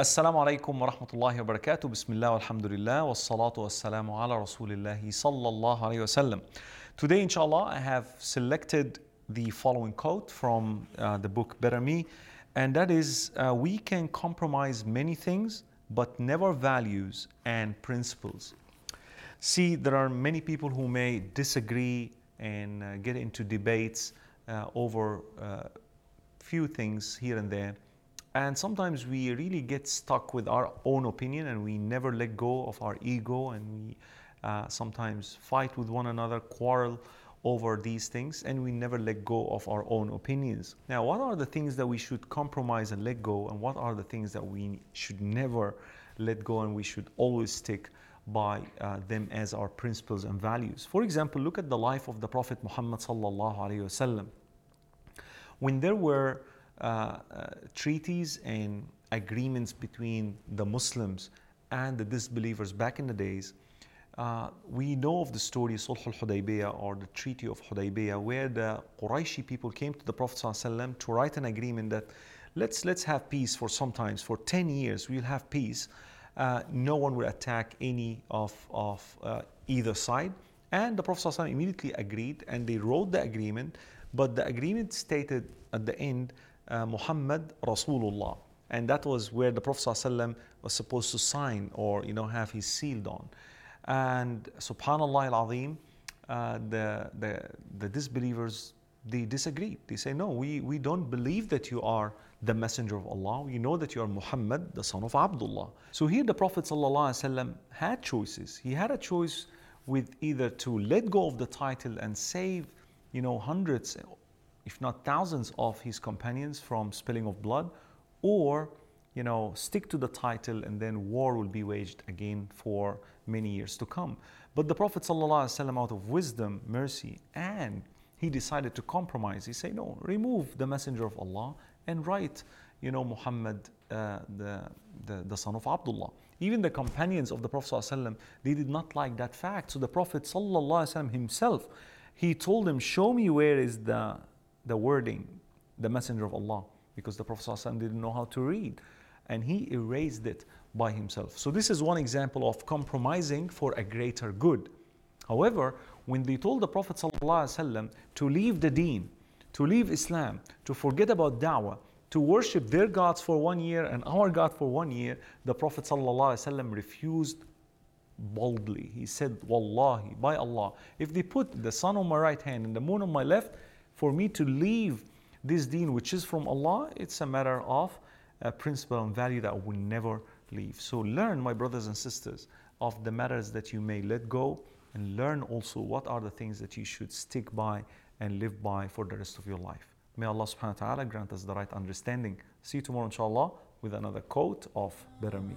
السلام عليكم ورحمة الله وبركاته بسم الله والحمد لله والصلاة والسلام على رسول الله صلى الله عليه وسلم Today inshallah I have selected the following quote from uh, the book Better Me and that is uh, we can compromise many things but never values and principles See, there are many people who may disagree and uh, get into debates uh, over uh, few things here and there. and sometimes we really get stuck with our own opinion and we never let go of our ego and we uh, sometimes fight with one another, quarrel over these things, and we never let go of our own opinions. Now, what are the things that we should compromise and let go, and what are the things that we should never let go and we should always stick by uh, them as our principles and values? For example, look at the life of the Prophet Muhammad sallallahu alaihi wasallam when there were treaties and agreements between the Muslims and the disbelievers back in the days, uh, we know of the story of Sulh al-Hudaybiyah or the Treaty of Hudaybiyah where the Qurayshi people came to the Prophet ﷺ to write an agreement that let's, let's have peace for sometimes, for 10 years we'll have peace. Uh, no one will attack any of, of uh, either side. And the Prophet ﷺ immediately agreed and they wrote the agreement but the agreement stated at the end, uh, Muhammad Rasulullah. And that was where the Prophet ﷺ was supposed to sign or you know have his sealed on. And subhanallah al-azim, uh, the, the, the disbelievers, they disagreed. They say, no, we, we don't believe that you are the messenger of Allah. We know that you are Muhammad, the son of Abdullah. So here the Prophet ﷺ had choices. He had a choice with either to let go of the title and save you know, hundreds, if not thousands of his companions from spilling of blood, or, you know, stick to the title and then war will be waged again for many years to come. But the Prophet ﷺ, out of wisdom, mercy, and he decided to compromise. He said, no, remove the messenger of Allah and write, you know, Muhammad, uh, the, the, the son of Abdullah. Even the companions of the Prophet ﷺ, they did not like that fact. So the Prophet ﷺ himself, he told him, Show me where is the, the wording, the messenger of Allah, because the Prophet ﷺ didn't know how to read. And he erased it by himself. So, this is one example of compromising for a greater good. However, when they told the Prophet ﷺ to leave the deen, to leave Islam, to forget about da'wah, to worship their gods for one year and our God for one year, the Prophet ﷺ refused boldly. He said, Wallahi, by Allah, if they put the sun on my right hand and the moon on my left, for me to leave this deen which is from Allah, it's a matter of a principle and value that I will never leave. So learn, my brothers and sisters, of the matters that you may let go and learn also what are the things that you should stick by and live by for the rest of your life. May Allah subhanahu wa ta'ala grant us the right understanding. See you tomorrow inshallah with another quote of Better Me.